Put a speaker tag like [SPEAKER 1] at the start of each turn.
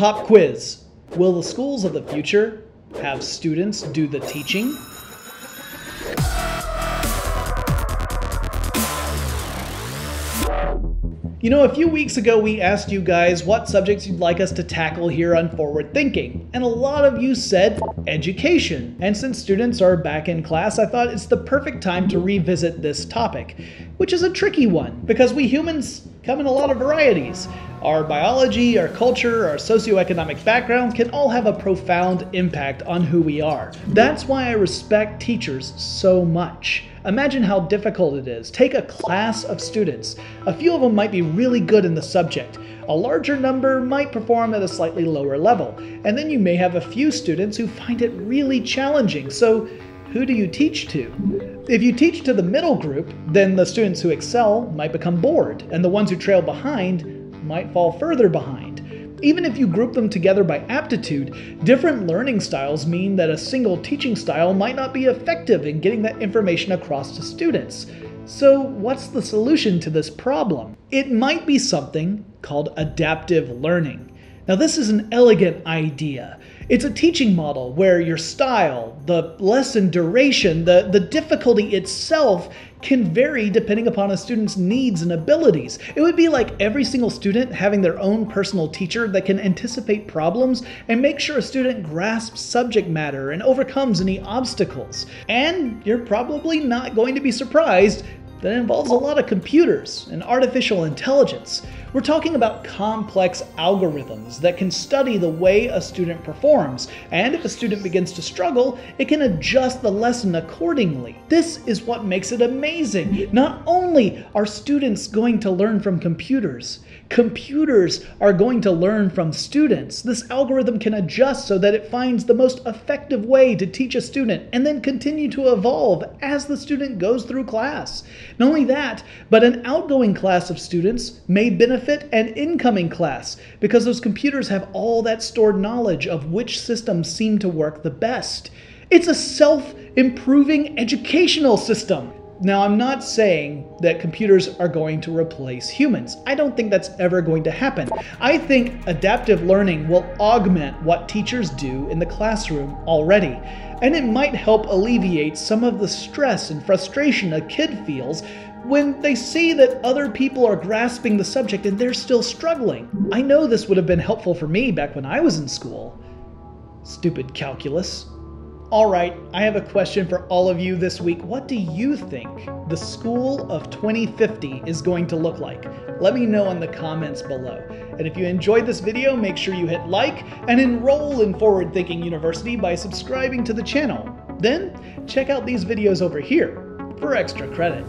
[SPEAKER 1] pop quiz. Will the schools of the future have students do the teaching? You know, a few weeks ago we asked you guys what subjects you'd like us to tackle here on Forward Thinking, and a lot of you said education. And since students are back in class, I thought it's the perfect time to revisit this topic, which is a tricky one because we humans come in a lot of varieties. Our biology, our culture, our socioeconomic background can all have a profound impact on who we are. That's why I respect teachers so much. Imagine how difficult it is. Take a class of students. A few of them might be really good in the subject. A larger number might perform at a slightly lower level. And then you may have a few students who find it really challenging. So, who do you teach to? If you teach to the middle group, then the students who excel might become bored, and the ones who trail behind might fall further behind. Even if you group them together by aptitude, different learning styles mean that a single teaching style might not be effective in getting that information across to students. So, what's the solution to this problem? It might be something called adaptive learning. Now, this is an elegant idea. It's a teaching model where your style, the lesson duration, the, the difficulty itself can vary depending upon a student's needs and abilities. It would be like every single student having their own personal teacher that can anticipate problems and make sure a student grasps subject matter and overcomes any obstacles. And you're probably not going to be surprised that it involves a lot of computers and artificial intelligence. We're talking about complex algorithms that can study the way a student performs, and if a student begins to struggle, it can adjust the lesson accordingly. This is what makes it amazing. Not only are students going to learn from computers, computers are going to learn from students. This algorithm can adjust so that it finds the most effective way to teach a student and then continue to evolve as the student goes through class. Not only that, but an outgoing class of students may benefit benefit an incoming class because those computers have all that stored knowledge of which systems seem to work the best. It's a self improving educational system. Now, I'm not saying that computers are going to replace humans. I don't think that's ever going to happen. I think adaptive learning will augment what teachers do in the classroom already, and it might help alleviate some of the stress and frustration a kid feels when they see that other people are grasping the subject and they're still struggling. I know this would have been helpful for me back when I was in school. Stupid calculus. All right, I have a question for all of you this week. What do you think the school of 2050 is going to look like? Let me know in the comments below. And if you enjoyed this video, make sure you hit like and enroll in Forward Thinking University by subscribing to the channel. Then, check out these videos over here for extra credit.